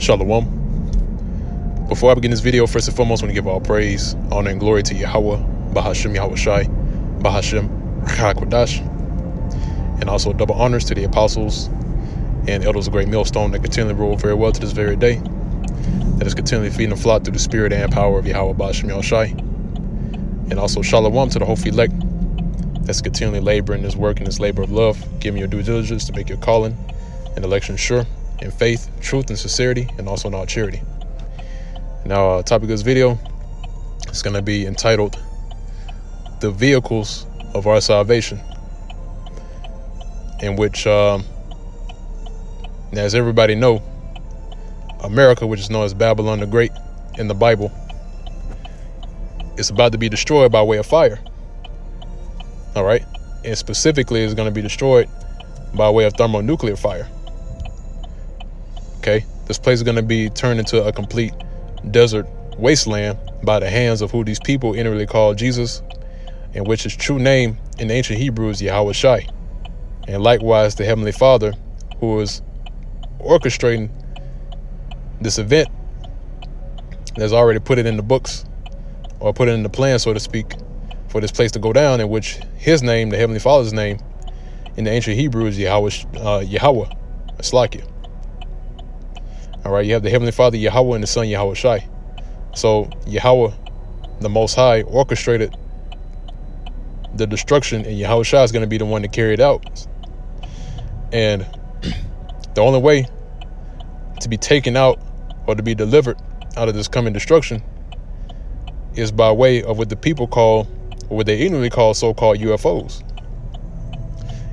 Shalom. Before I begin this video, first and foremost, I want to give all praise, honor, and glory to Yahweh, Bahashim Yahweh Shai, Bahashim Kodash, and also double honors to the apostles and elders of Great Millstone that continually rule very well to this very day, that is continually feeding the flock through the spirit and power of Yahweh, Bahashim Yahweh Shai, and also Shalom to the whole elect that's continually laboring this work and this labor of love, giving your due diligence to make your calling and election sure in faith, truth, and sincerity, and also in all charity. Now, uh, topic of this video is going to be entitled "The Vehicles of Our Salvation," in which, um, as everybody know, America, which is known as Babylon the Great in the Bible, is about to be destroyed by way of fire. All right, and specifically, is going to be destroyed by way of thermonuclear fire. This place is going to be turned into a complete desert wasteland by the hands of who these people inwardly call Jesus, and which his true name in ancient Hebrew is Yahweh Shai. And likewise, the Heavenly Father, who is orchestrating this event, has already put it in the books, or put it in the plan, so to speak, for this place to go down, in which his name, the Heavenly Father's name, in the ancient Hebrew is Yahweh, uh, Yahweh, Aslakia. All right, you have the Heavenly Father Yahweh and the Son Yahweh Shai. So Yahweh, the Most High, orchestrated the destruction, and Yahweh Shai is going to be the one to carry it out. And the only way to be taken out or to be delivered out of this coming destruction is by way of what the people call, or what they ignorantly call so-called UFOs,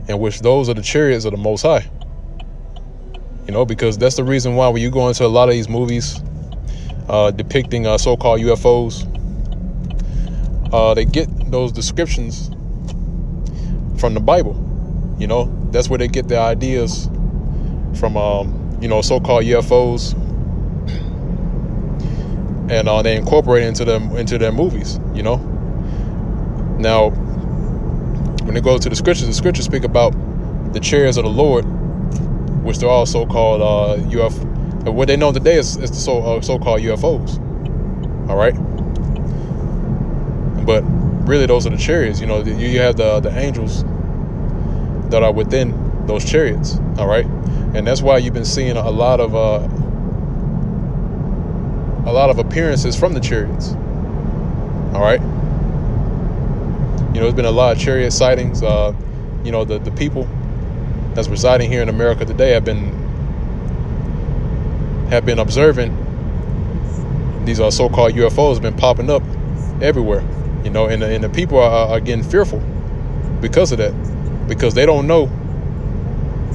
in which those are the chariots of the Most High. You know, because that's the reason why when you go into a lot of these movies uh, depicting uh, so-called UFOs, uh, they get those descriptions from the Bible. You know, that's where they get their ideas from. Um, you know, so-called UFOs, and uh, they incorporate into them into their movies. You know. Now, when they go to the scriptures, the scriptures speak about the chairs of the Lord which they're all so-called uh, UFO. What they know today is, is the so, uh, so-called UFOs. All right, but really those are the chariots. You know, you have the the angels that are within those chariots. All right, and that's why you've been seeing a lot of uh, a lot of appearances from the chariots. All right. You know, there's been a lot of chariot sightings. Uh, you know, the the people that's residing here in America today have been have been observing these are so-called UFOs have been popping up everywhere, you know, and the, and the people are, are getting fearful because of that, because they don't know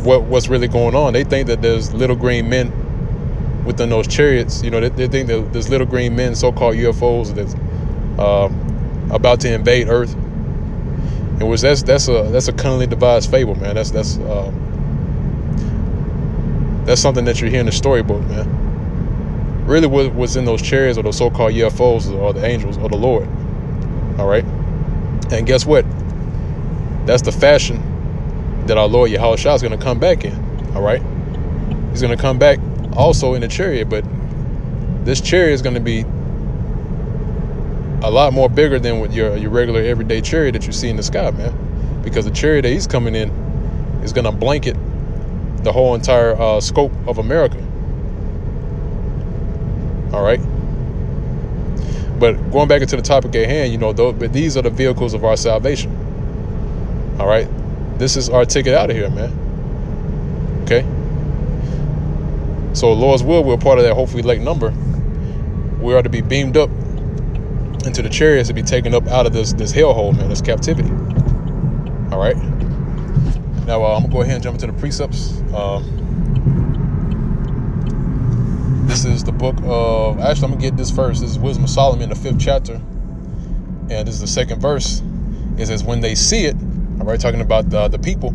what what's really going on. They think that there's little green men within those chariots. You know, they, they think that there's little green men, so-called UFOs, that's um, about to invade Earth and which that's that's a that's a cunningly devised fable, man. That's that's um, that's something that you hear in the storybook, man. Really, what was in those chariots or those so-called UFOs or the angels or the Lord. All right, and guess what? That's the fashion that our Lord Yahweh Shah is going to come back in. All right, he's going to come back also in a chariot, but this chariot is going to be a lot more bigger than with your your regular everyday chariot that you see in the sky, man. Because the chariot that he's coming in is gonna blanket the whole entire uh, scope of America. All right. But going back into the topic at hand, you know, though, but these are the vehicles of our salvation. All right. This is our ticket out of here, man. Okay. So, Lord's will, we're part of that hopefully late number. We are to be beamed up into the chariots to be taken up out of this this hellhole, man, this captivity. All right. Now uh, I'm gonna go ahead and jump into the precepts. Uh, this is the book of. Actually, I'm gonna get this first. This is Wisdom of Solomon, the fifth chapter, and this is the second verse. It says, "When they see it," all right, talking about the, the people,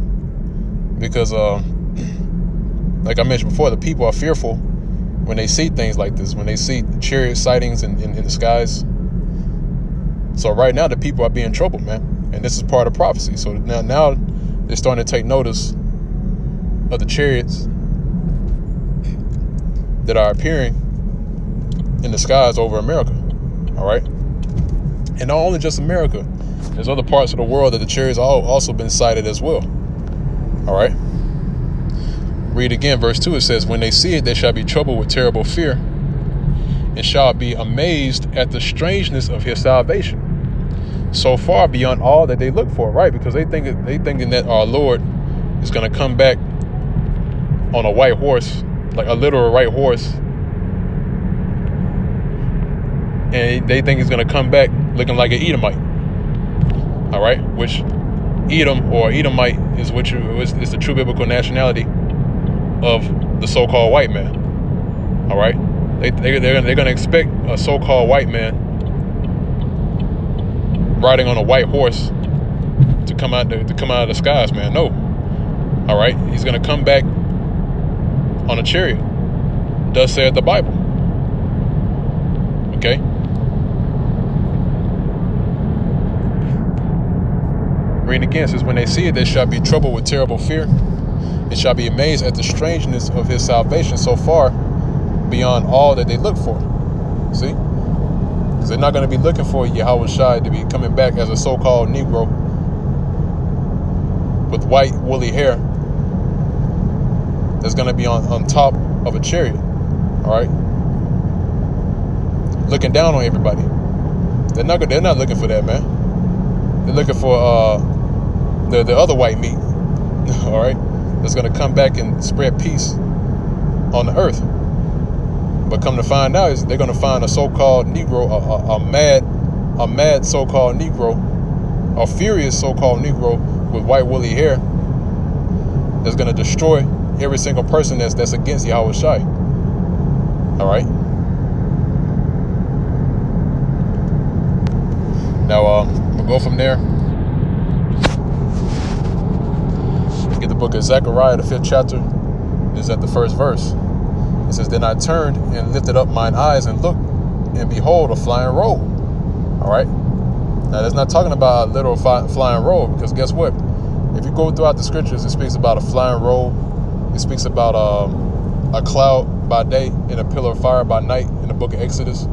because, uh, like I mentioned before, the people are fearful when they see things like this. When they see chariot sightings in, in, in the skies, so right now the people are being troubled, man. And this is part of prophecy. So now now they're starting to take notice of the chariots that are appearing in the skies over America. All right. And not only just America, there's other parts of the world that the chariots also been sighted as well. All right. Read again, verse 2. It says, When they see it, they shall be troubled with terrible fear and shall be amazed at the strangeness of his salvation. So far beyond all that they look for, right? Because they think they thinking that our Lord is going to come back on a white horse, like a literal white horse, and they think he's going to come back looking like an Edomite. All right, which Edom or Edomite is which is, is the true biblical nationality of the so-called white man. All right, they, they they're they're going to expect a so-called white man riding on a white horse to come out to, to come out of the skies, man. No. All right, he's to come back on a chariot. Does say the Bible. Okay. Reading again says, When they see it, they shall be troubled with terrible fear. It shall be amazed at the strangeness of his salvation so far beyond all that they look for. See? They're not going to be looking for you, Yahweh Shai to be coming back as a so called Negro with white woolly hair that's going to be on, on top of a chariot. All right? Looking down on everybody. They're not, they're not looking for that, man. They're looking for uh, the, the other white meat, all right, that's going to come back and spread peace on the earth. But come to find out, is they're going to find a so-called Negro, a, a, a mad, a mad so-called Negro, a furious so-called Negro with white woolly hair that's going to destroy every single person that's that's against Yahweh Shai. All right. Now um, we'll go from there. Get the book of Zechariah, the fifth chapter. Is at the first verse. It says, Then I turned and lifted up mine eyes and looked, and behold, a flying roll. All right. Now, that's not talking about a literal flying roll, because guess what? If you go throughout the scriptures, it speaks about a flying roll. It speaks about um, a cloud by day and a pillar of fire by night in the book of Exodus.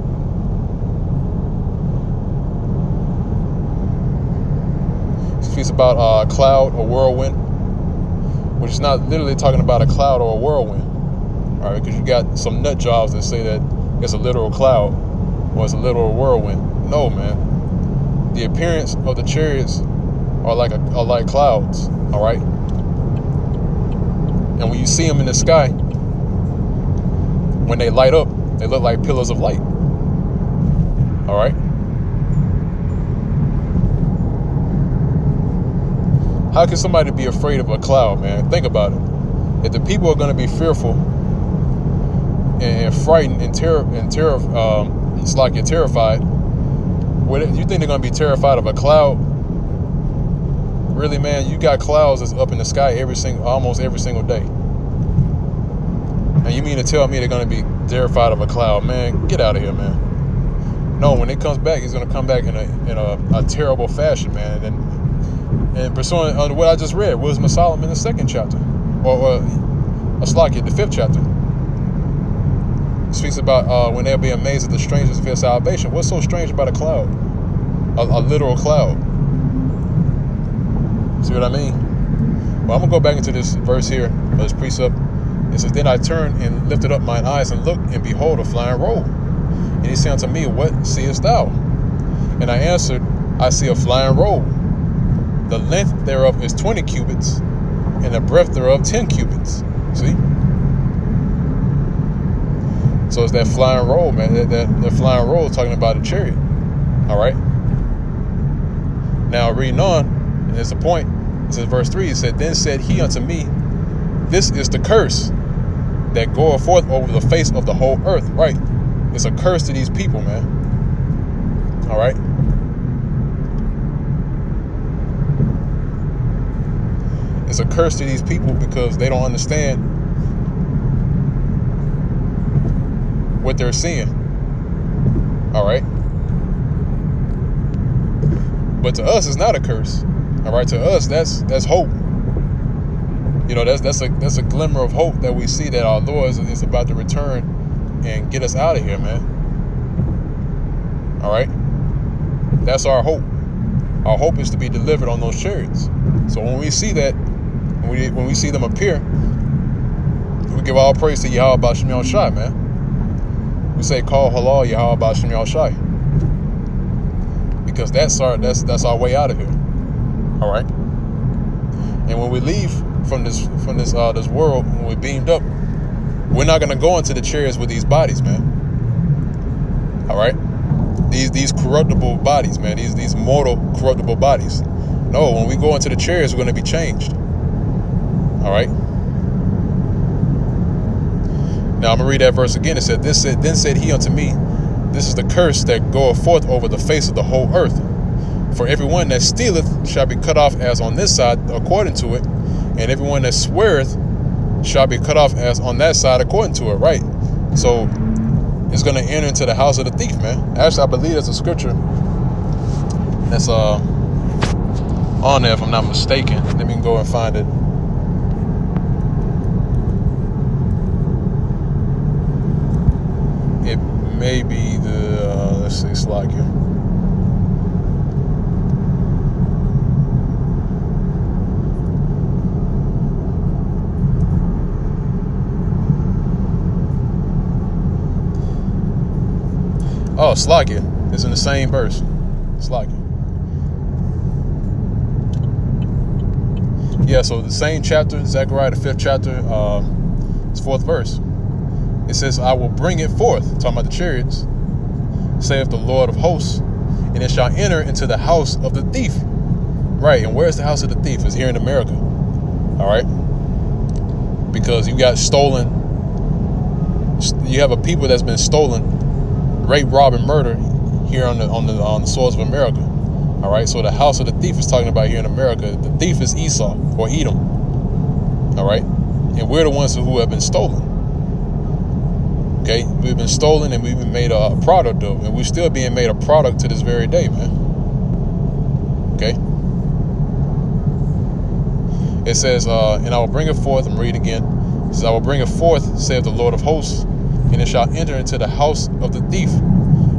It speaks about a cloud, a whirlwind which is not literally talking about a cloud or a whirlwind, all right? Because you got some nut jobs that say that it's a literal cloud or it's a literal whirlwind. No, man. The appearance of the chariots are like a, are like clouds, all right? And when you see them in the sky, when they light up, they look like pillars of light. All right? How can somebody be afraid of a cloud, man? Think about it. If the people are going to be fearful and, frightened and terror and terror, um, it's like you're terrified. What you think they're going to be terrified of a cloud? Really, man, you got clouds that's up in the sky every single, almost every single day. And you mean to tell me they're going to be terrified of a cloud, man? Get out of here, man. No, when it comes back, he's going to come back in a in a, a terrible fashion, man. And and pursuing uh, what I just read, was Solomon, the second chapter, or, or Aslaki, the fifth chapter, speaks about uh, when they'll be amazed at the strangeness of his salvation. What's so strange about a cloud? A, a literal cloud. See what I mean? Well, I'm gonna go back into this verse here, this precept. It says, Then I turned and lifted up mine eyes and looked, and behold, a flying roll. And he said unto me, What seest thou? And I answered, I see a flying roll the length thereof is 20 cubits, and the breadth thereof 10 cubits. See? So it's that flying roll, man. That, that, that flying roll talking about a chariot. All right? Now, reading on, and there's a point. It says, verse 3, it said, Then said he unto me, This is the curse that goeth forth over the face of the whole earth. Right? It's a curse to these people, man. All right? it's a curse to these people because they don't understand what they're seeing. All right. But to us, it's not a curse. All right. To us, that's that's hope. You know, that's that's a that's a glimmer of hope that we see that our Lord is, is about to return and get us out of here, man. All right? That's our hope. Our hope is to be delivered on those chariots. So when we see that, when we, when we see them appear, we give all praise to Yahweh Bashim Shai, man. We say, call halal Yahweh Bashim Shai. Because that's our that's that's our way out of here. All right. And when we leave from this from this uh this world, when we're beamed up, we're not gonna go into the chairs with these bodies, man. All right these these corruptible bodies, man. These these mortal corruptible bodies. No, when we go into the chairs, we're to be changed. All right. Now I'm gonna read that verse again. It said, "This said, then said he unto me, This is the curse that goeth forth over the face of the whole earth. For everyone that stealeth shall be cut off as on this side according to it, and everyone that sweareth shall be cut off as on that side according to it." Right. So it's to enter into the house of the thief, man. Actually, I believe that's a scripture that's uh on there, if I'm not mistaken. Let me go and find it. It may be the uh, let's see, Slakia. Oh, Slagia is in the same verse. Slagia. Yeah, so the same chapter, Zechariah, the fifth chapter, uh, it's fourth verse. It says, I will bring it forth, talking about the chariots, saith the Lord of hosts, and it shall enter into the house of the thief. Right, and where's the house of the thief? It's here in America. All right? Because you got stolen, you have a people that's been stolen rape, rob, and murder here on the on the on the soils of America. All right, so the house of the thief is talking about here in America. The thief is Esau or Edom. All right, and we're the ones who have been stolen. Okay, we've been stolen and we've been made a product of, and we're still being made a product to this very day, man. Okay. It says, uh, and I will bring it forth, and read again. It says, I will bring it forth, saith the Lord of hosts, and it shall enter into the house of the thief,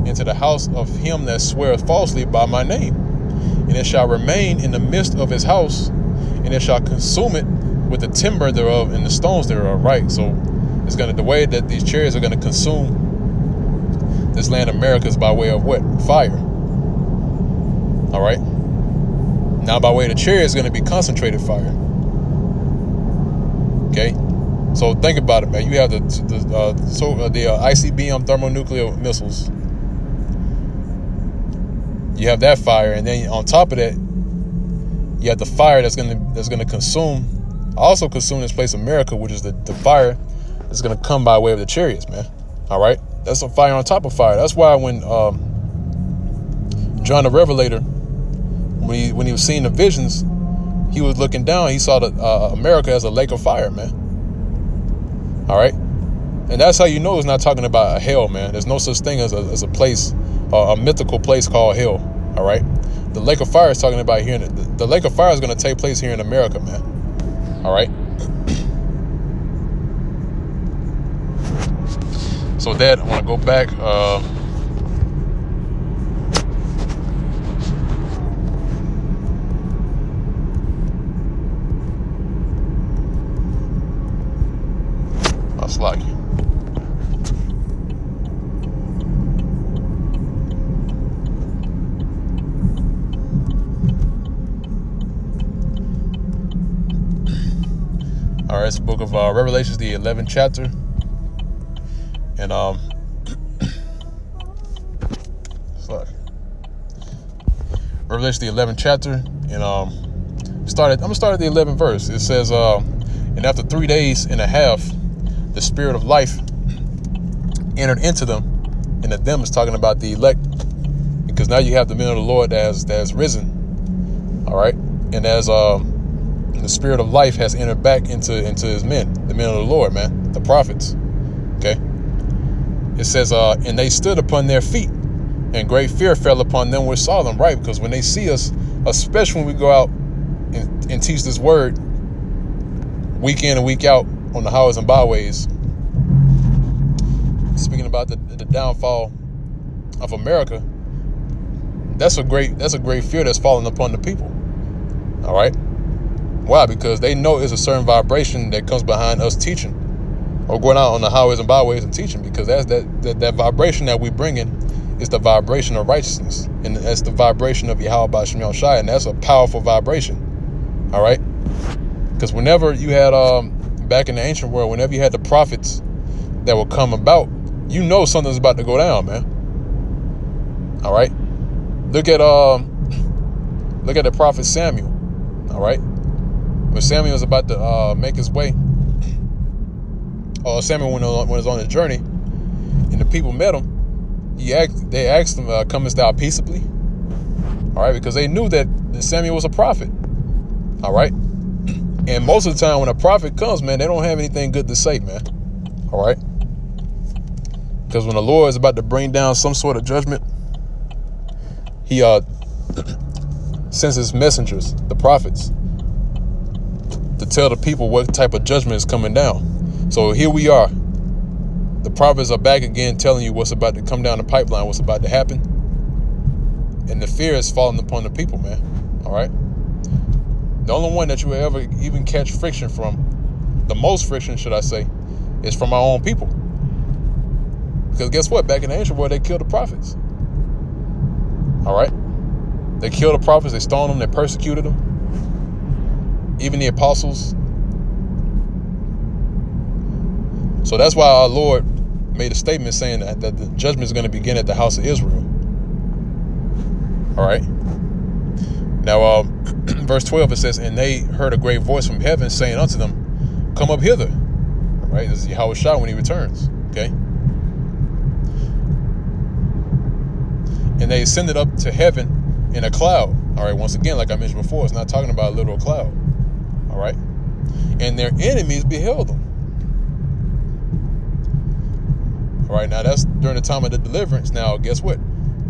into the house of him that sweareth falsely by my name. And it shall remain in the midst of his house, and it shall consume it with the timber thereof and the stones thereof. Right. So it's gonna the way that these chariots are gonna consume this land of America is by way of what? Fire. All right. Now by way of the chariot is gonna be concentrated fire. Okay. So think about it, man. You have the the uh, so uh, the uh, ICBM thermonuclear missiles. You have that fire, and then on top of that, you have the fire that's gonna that's gonna consume, also consume this place, America, which is the the fire that's gonna come by way of the chariots, man. All right, that's a fire on top of fire. That's why when um, John the Revelator, when he when he was seeing the visions, he was looking down. He saw the uh, America as a lake of fire, man. All right. And that's how you know it's not talking about a hell, man. There's no such thing as a, as a place, uh, a mythical place called hell. All right. The lake of fire is talking about here. The, the lake of fire is going to take place here in America, man. All right. So, Dad, I want to go back. Uh, like. All right, it's the book of uh, Revelations, the 11th chapter. And, um, fuck. Revelation, the 11th chapter. And, um, started, I'm gonna start at the 11th verse. It says, uh, and after three days and a half, the spirit of life entered into them. And the them is talking about the elect. Because now you have the men of the Lord that has, that has risen. All right. And as um, the spirit of life has entered back into, into his men, the men of the Lord, man, the prophets. Okay. It says, uh, and they stood upon their feet, and great fear fell upon them which saw them, right? Because when they see us, especially when we go out and, and teach this word week in and week out, on the highways and byways, speaking about the, the downfall of America, that's a great that's a great fear that's falling upon the people. All right. Why? Because they know it's a certain vibration that comes behind us teaching or going out on the highways and byways and teaching because that's that that, that vibration that we bring in is the vibration of righteousness. And that's the vibration of Yahweh Bashem Shai. And that's a powerful vibration. All right. Because whenever you had um back in the ancient world, whenever you had the prophets that would come about, you know something's about to go down, man. All right. Look at um look at the prophet Samuel. All right. When Samuel was about to uh, make his way, uh, Samuel went on, was on his journey, and the people met him. He asked, they asked him, uh, "Comest thou peaceably?" All right, because they knew that Samuel was a prophet. All right, and most of the time when a prophet comes, man, they don't have anything good to say, man. All right, because when the Lord is about to bring down some sort of judgment, He uh sends His messengers, the prophets, to tell the people what type of judgment is coming down. So here we are. The prophets are back again telling you what's about to come down the pipeline, what's about to happen. And the fear is falling upon the people, man. All right. The only one that you will ever even catch friction from, the most friction, should I say, is from our own people. Because guess what? Back in the ancient world, they killed the prophets. All right. They killed the prophets, they stoned them, they persecuted them even the apostles. So that's why our Lord made a statement saying that, that the judgment is going to begin at the house of Israel. All right. Now, uh, verse 12, it says, And they heard a great voice from heaven saying unto them, Come up hither. All right. This is Yahweh Shah when he returns. Okay. And they ascended up to heaven in a cloud. All right. Once again, like I mentioned before, it's not talking about a literal cloud. All right. And their enemies beheld them. Right. Now that's during the time of the deliverance. Now, guess what?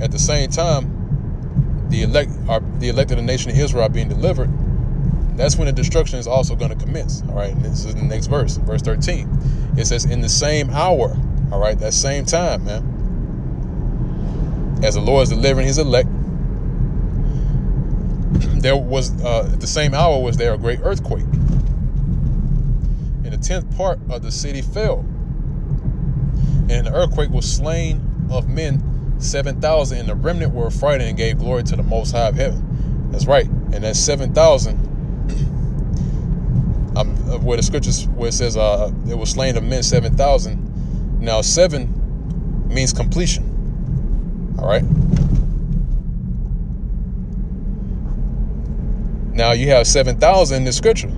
At the same time, the elect are the elected nation of Israel are being delivered. That's when the destruction is also going to commence. All right. And this is the next verse, verse 13. It says, In the same hour, all right, that same time, man. As the Lord is delivering his elect, there was uh, at the same hour was there a great earthquake and the tenth part of the city fell and the earthquake was slain of men 7,000 and the remnant were frightened and gave glory to the most high of heaven. That's right. And that 7,000 um, where the scriptures where it says uh, it was slain of men 7,000 now seven means completion. All right? Now you have 7,000 in the scripture.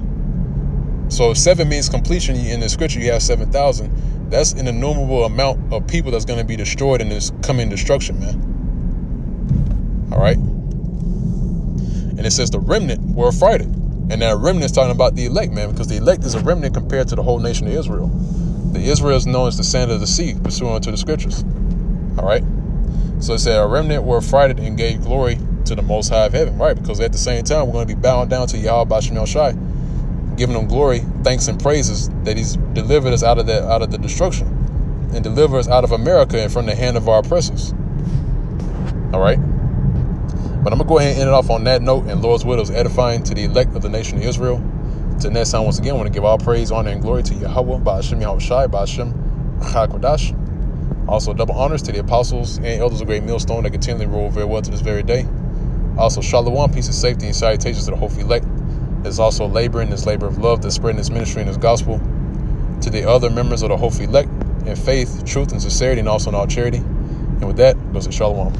So seven means completion in the scripture, you have 7,000. That's an innumerable amount of people that's going to be destroyed in this coming destruction, man. All right. And it says the remnant were frightened. And that remnant is talking about the elect, man, because the elect is a remnant compared to the whole nation of Israel. The Israel is known as the sand of the sea, pursuant to the scriptures. All right. So it said a remnant were frightened and gave glory to the Most High of Heaven, right? Because at the same time, we're going to be bowing down to Yahweh Bashem Shai, giving him glory, thanks, and praises that He's delivered us out of that out of the destruction, and deliver us out of America and from the hand of our oppressors. All right. But I'm gonna go ahead and end it off on that note, and Lord's will is edifying to the elect of the nation of Israel. To next time, once again, I want to give all praise, honor, and glory to Yahweh, Ba'ashem Yahweh Shai, Ba'ashem Chakodash. Also, double honors to the apostles and elders of Great Millstone that continually rule very well to this very day. Also, Shalom, peace of safety and salutations to the hopefully elect. There's also laboring this labor of love that's spreading this ministry and this gospel to the other members of the hopefully elect in faith, truth, and sincerity, and also in all charity. And with that, goes to Shalom.